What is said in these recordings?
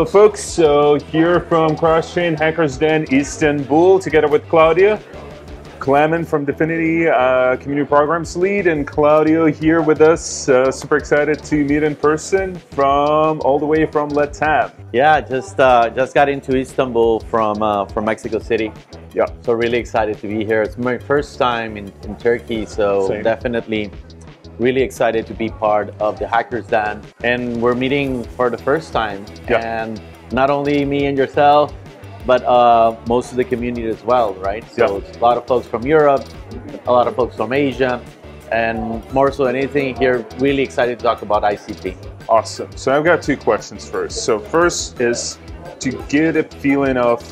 Hello, folks. So here from CrossChain Hackers Den Istanbul, together with Claudia, Clement from DFINITY uh, Community Programs Lead, and Claudio here with us. Uh, super excited to meet in person from all the way from Latam. Yeah, just uh, just got into Istanbul from uh, from Mexico City. Yeah. So really excited to be here. It's my first time in, in Turkey, so Same. definitely really excited to be part of the Hackers Den. And we're meeting for the first time. Yeah. And not only me and yourself, but uh, most of the community as well, right? So Yeah. a lot of folks from Europe, a lot of folks from Asia, and more so than anything here, really excited to talk about ICP. Awesome. So I've got two questions first. So first is to get a feeling of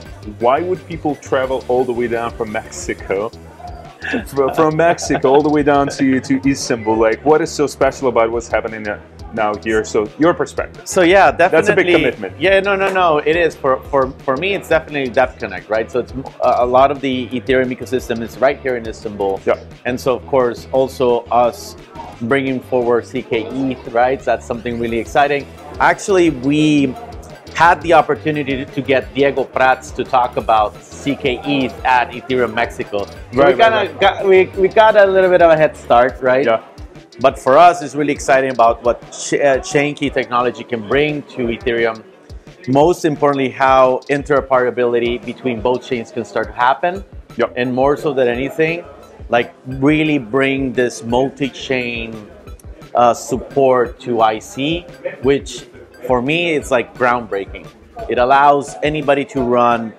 why would people travel all the way down from Mexico, Fr- from Mexico all the way down to, to Istanbul? Like, what is so special about what's happening now here? So your perspective. So yeah, definitely. That's a big commitment. Yeah, no, no, no. It is for for for me. It's definitely Devconnect, right? So it's uh, a lot of the Ethereum ecosystem is right here in Istanbul. Yeah. And so of course also us bringing forward ckETH, right? That's something really exciting. Actually, we had the opportunity to get Diego Prats to talk about ckETH at Ethereum Mexico. So Right, we right, kind right. got we, we got a little bit of a head start, right? Yeah. But for us, it's really exciting about what ch- uh, chain key technology can bring to Ethereum. Most importantly, how interoperability between both chains can start to happen. Yep. And more so than anything, like really bring this multi-chain uh, support to IC, which for me it's like groundbreaking. It allows anybody to run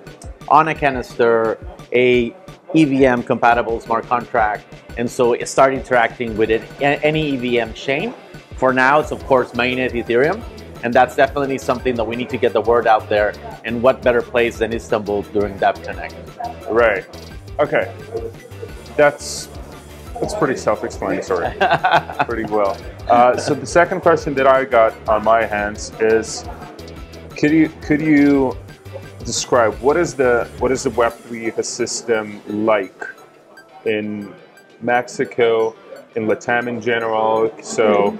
on a canister a EVM compatible smart contract, and so start interacting with it any EVM chain. For now, it's of course mainnet Ethereum, and that's definitely something that we need to get the word out there. And what better place than Istanbul during Devconnect? Right. Okay. That's that's pretty self-explanatory. pretty well. Uh, so the second question that I got on my hands is, could you could you describe what is the what is the Web3 ecosystem like in Mexico, in Latam in general? So.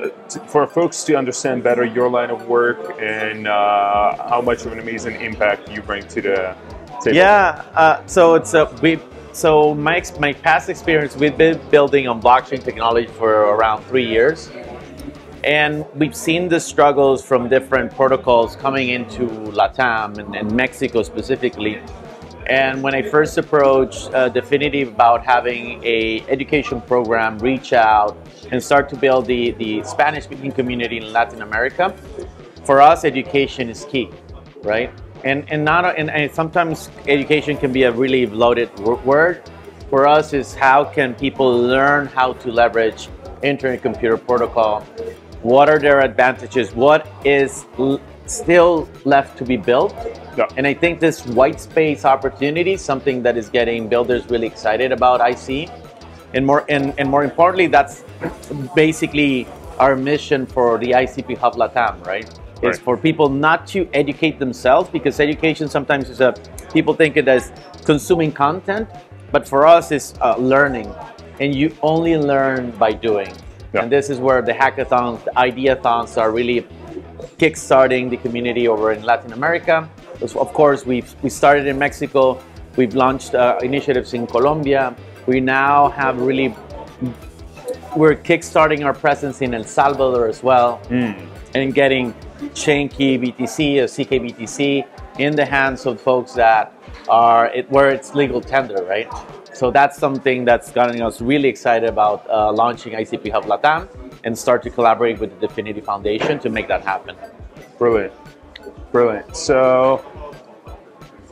uh, For folks to understand better your line of work and uh, how much of an amazing impact you bring to the table. Yeah, uh, so it's a we. So my my past experience, we've been building on blockchain technology for around three years, and we've seen the struggles from different protocols coming into Latam and, and Mexico specifically. And when I first approached uh, DFINITY about having a education program, reach out and start to build the, the Spanish-speaking community in Latin America, for us, education is key, right? And and not and, and sometimes education can be a really loaded word. For us, is how can people learn how to leverage internet computer protocol? What are their advantages? What is still left to be built? Yeah. And I think this white space opportunity, something that is getting builders really excited about. IC, and more and, and more importantly, that's basically our mission for the ICP Hub Latam, right? Right. Is for people not to educate themselves because education sometimes is a people think it as consuming content, but for us it's uh, learning, and you only learn by doing. Yeah. And this is where the hackathons, the ideathons are really kickstarting the community over in Latin America. Of course, we've we started in Mexico. We've launched uh, initiatives in Colombia. We now have really we're kickstarting our presence in El Salvador as well, and getting Chainkey BTC or ckBTC in the hands of folks that are it, where it's legal tender, right? So that's something that's gotten us really excited about uh, launching ICP Hub Latam and start to collaborate with the DFINITY Foundation to make that happen. Brilliant. Brilliant. So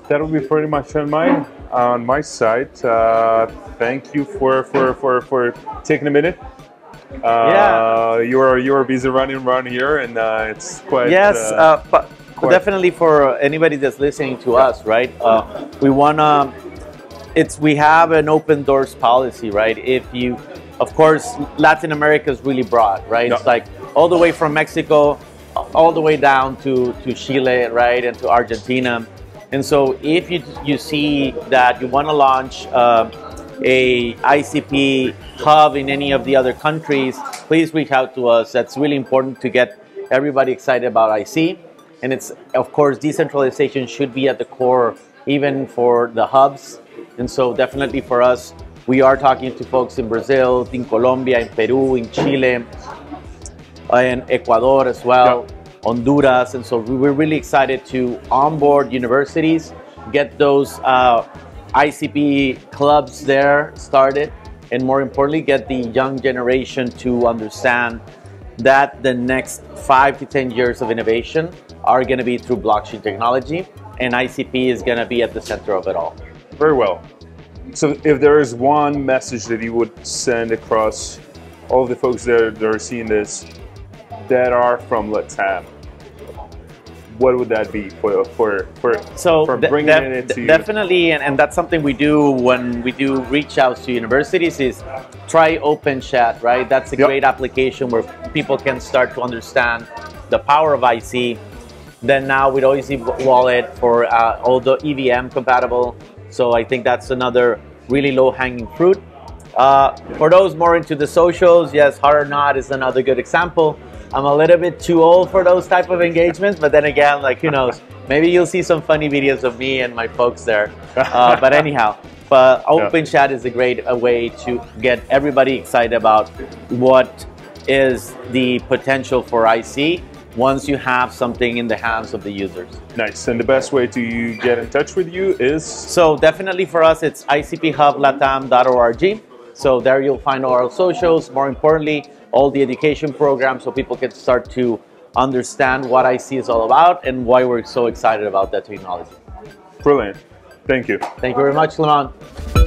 that'll be pretty much on my on my side. Uh, thank you for, for, for, for taking a minute. Uh, Yeah. You're you're busy running around here, and uh, it's quite. yes, uh, but quite- definitely for anybody that's listening to us, right? Uh, we wanna. It's we have an open doors policy, right? If you, of course, Latin America is really broad, right? It's like all the way from Mexico, all the way down to to Chile, right, and to Argentina. And so, if you you see that you want to launch uh, a ICP hub in any of the other countries, please reach out to us. That's really important to get everybody excited about IC. and it's of course decentralization should be at the core even for the hubs. And so definitely for us, we are talking to folks in Brazil, in Colombia, in Peru, in Chile, in Ecuador as well, Honduras, and so we're really excited to onboard universities, get those uh, ICP clubs there started, and more importantly, get the young generation to understand that the next five to 10 years of innovation are going to be through blockchain technology, and ICP is going to be at the center of it all. Very well. So, if there is one message that you would send across all the folks that, are seeing this that are from Latam, what would that be for for for, so for bringing def- it into definitely and, and that's something we do when we do reach outs to universities is try OpenChat right? That's a Yep. great application where people can start to understand the power of ic then now with oec wallet for uh, all the evm compatible. So i think that's another really low hanging fruit. Uh, for those more into the socials yes Hot or Not is another good example i'm a little bit too old for those type of engagements but then again like who knows maybe you'll see some funny videos of me and my folks there uh, but anyhow but OpenChat is a great a way to get everybody excited about what is the potential for ic once you have something in the hands of the users Nice. And the best way to get in touch with you is so definitely for us, it's icphublatam.org. So there you'll find all our socials. More importantly, all the education programs, so people can start to understand what IC is all about and why we're so excited about that technology. brilliant. Thank you. Thank you very much, Lamont.